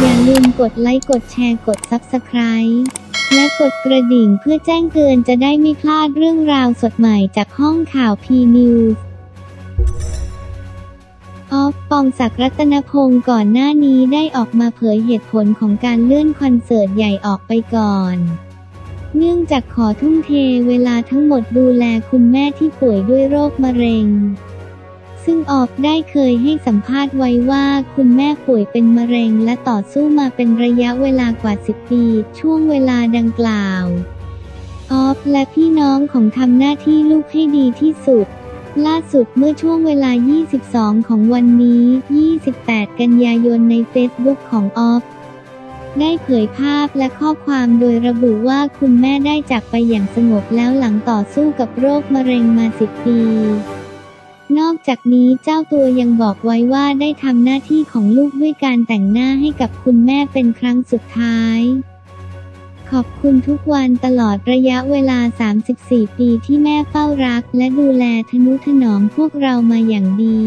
อย่าลืมกดไลค์กดแชร์กด Subscribe และกดกระดิ่งเพื่อแจ้งเตือนจะได้ไม่พลาดเรื่องราวสดใหม่จากห้องข่าว P News ออฟปองศักดิ์รัตนพงศ์ก่อนหน้านี้ได้ออกมาเผยเหตุผลของการเลื่อนคอนเสิร์ตใหญ่ออกไปก่อน เนื่องจากขอทุ่มเทเวลาทั้งหมดดูแลคุณแม่ที่ป่วยด้วยโรคมะเร็ง ซึ่งออฟได้เคยให้สัมภาษณ์ไว้ว่าคุณแม่ป่วยเป็นมะเร็งและต่อสู้มาเป็นระยะเวลากว่า 10 ปี ช่วงเวลาดังกล่าว ออฟและพี่น้องของทำหน้าที่ลูกให้ดีที่สุด ล่าสุดเมื่อช่วงเวลา 22 ของวันนี้ 28 กันยายนในเฟซบุ๊กของออฟได้เผยภาพและข้อความโดยระบุว่าคุณแม่ได้จากไปอย่างสงบแล้วหลังต่อสู้กับโรคมะเร็งมา 10 ปี นอกจากนี้เจ้าตัวยังบอกไว้ว่าได้ทำหน้าที่ของลูกด้วยการแต่งหน้าให้กับคุณแม่เป็นครั้งสุดท้าย ขอบคุณทุกวันตลอดระยะเวลา 34 ปีที่แม่เฝ้ารัก และดูแลทนุถนอมพวกเรามาอย่างดี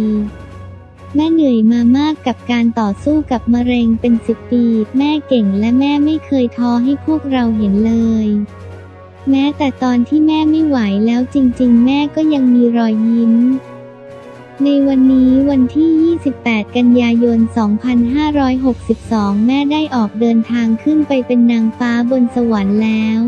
แม่เหนื่อยมามากกับการต่อสู้กับมะเร็งเป็นสิบปี แม่เก่งและแม่ไม่เคยท้อให้พวกเราเห็นเลยแม้แต่ตอนที่แม่ไม่ไหวแล้วจริง ๆ แม่ก็ยังมีรอยยิ้ม ในวันนี้วันที่ 28 กันยายน 2562 แม่ได้ออกเดินทางขึ้นไปเป็นนางฟ้าบนสวรรค์แล้ว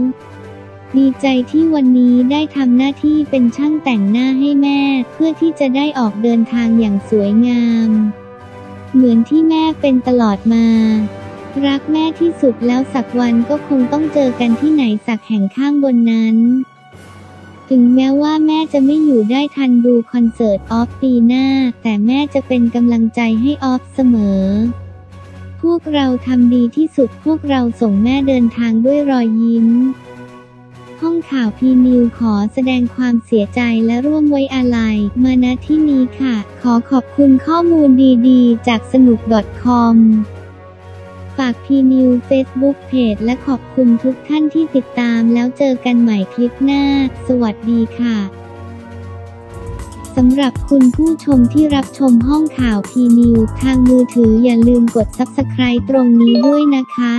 ดีใจที่วันนี้ได้ทำหน้าที่เป็นช่างแต่งหน้าให้แม่ เพื่อที่จะได้ออกเดินทางอย่างสวยงาม เหมือนที่แม่เป็นตลอดมา รักแม่ที่สุดแล้วสักวันก็คงต้องเจอกันที่ไหนสักแห่งข้างบนนั้น ถึงแม้ว่าแม่จะไม่อยู่ได้ทันดูคอนเสิร์ตออฟปีหน้า แต่แม่จะเป็นกำลังใจให้ออฟเสมอ พวกเราทำดีที่สุดพวกเราส่งแม่เดินทางด้วยรอยยิ้ม ห้องข่าวพีนิวขอแสดงความเสียใจและร่วมไว้อาลัย มาณที่นี้ค่ะ ขอขอบคุณข้อมูลดีๆ จากสนุก .com ฝากพีนิวเฟซบุ๊กเพจและขอบคุณทุกท่านที่ติดตามแล้วเจอกันใหม่คลิปหน้า สวัสดีค่ะสำหรับคุณผู้ชมที่รับชมห้องข่าวพีนิวทางมือถืออย่าลืมกด Subscribe ตรงนี้ด้วยนะคะ